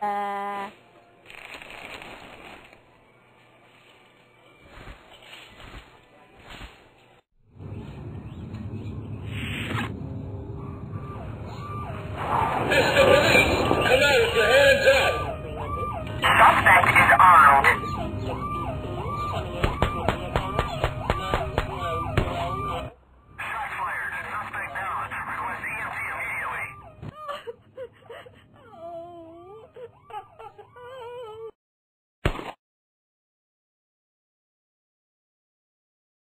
呃，